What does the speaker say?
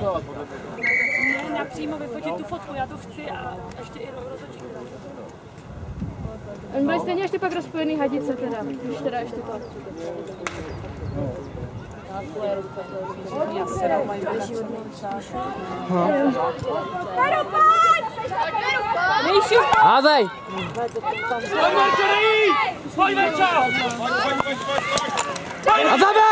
Ne, napřímo vyfotit tu fotku, já to chci a ještě i rozhodčí. On byli stejně ještě pak rozpojený hadice teda, když teda ještě to. Házej! A zaber, a zaber,